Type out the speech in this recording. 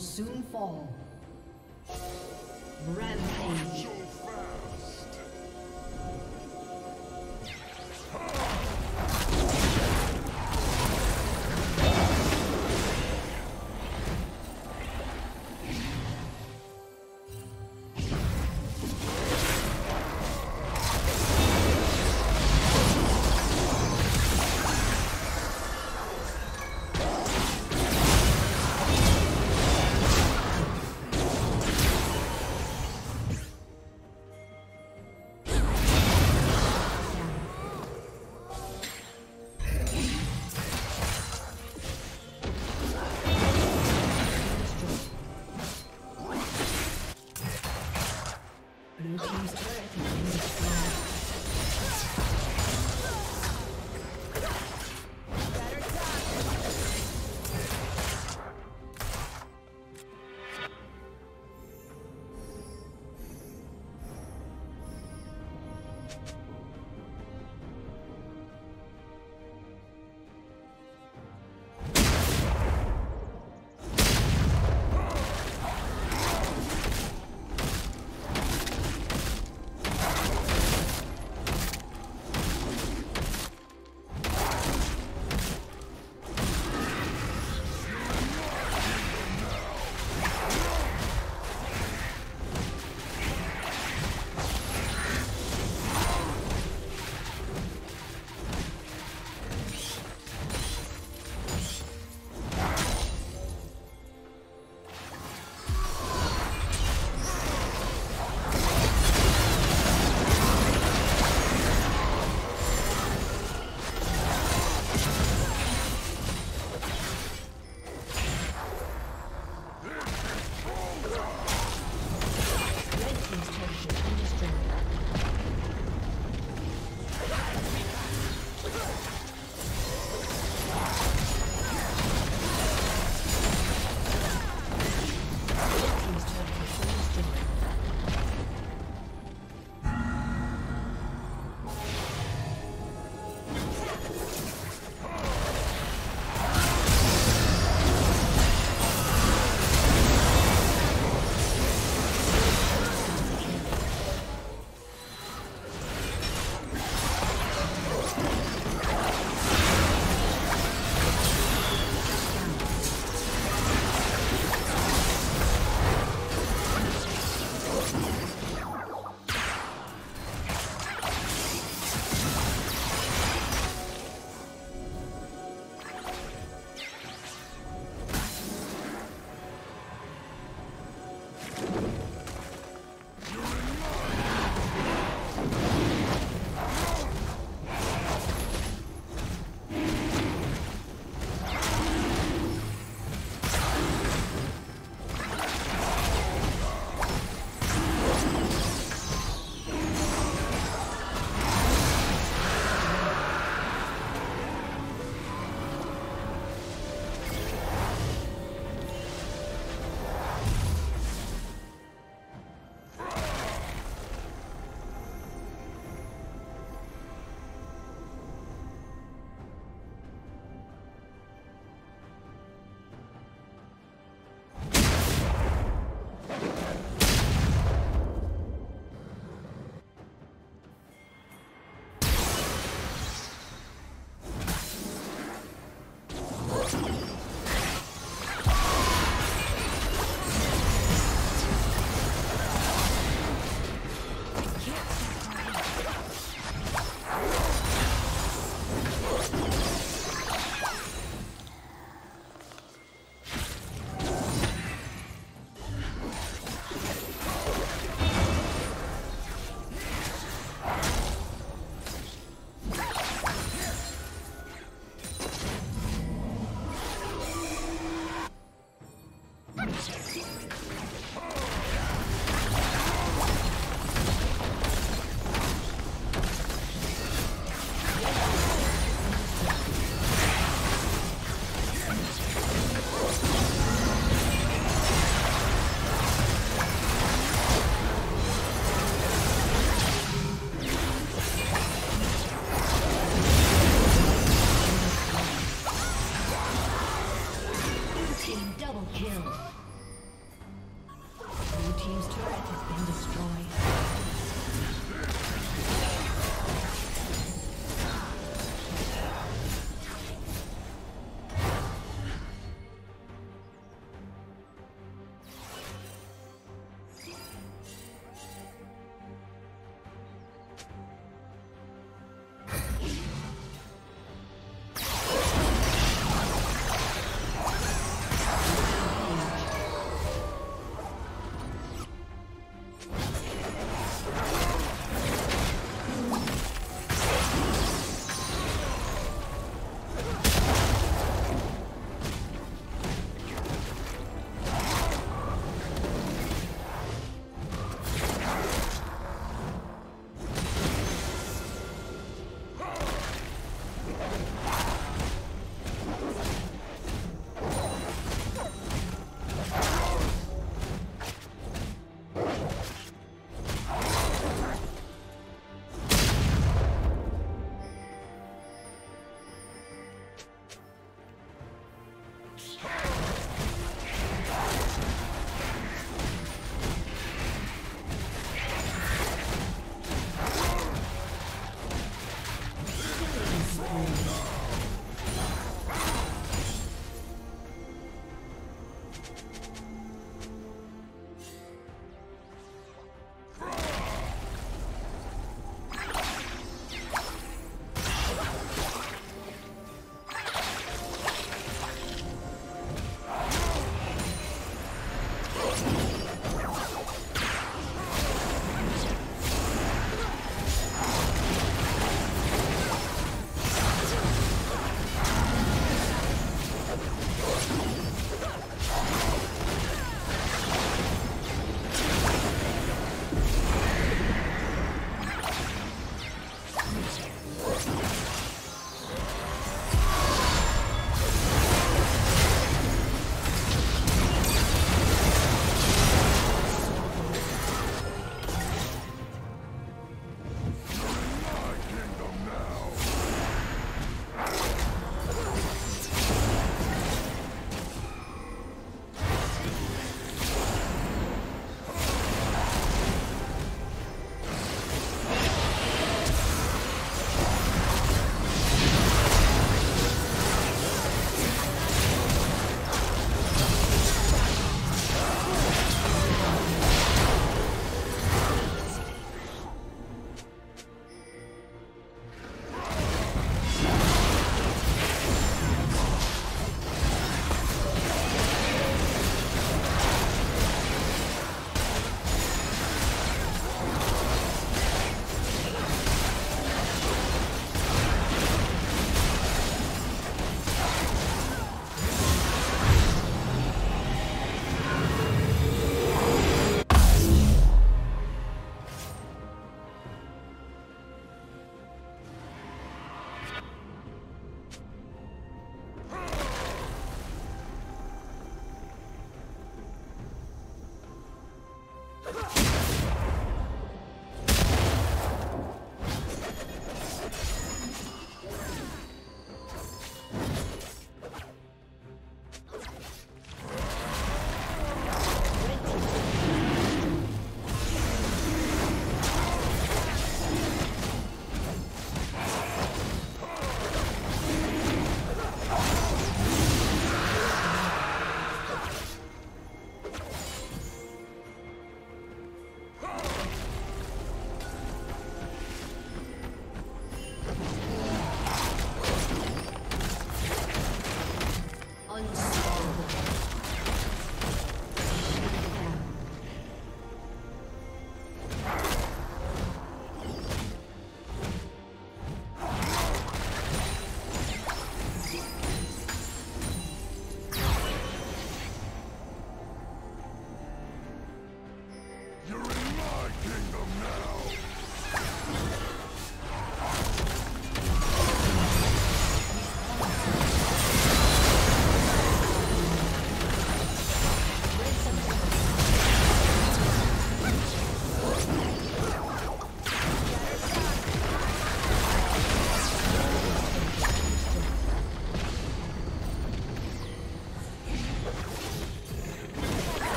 Soon fall. Rampage.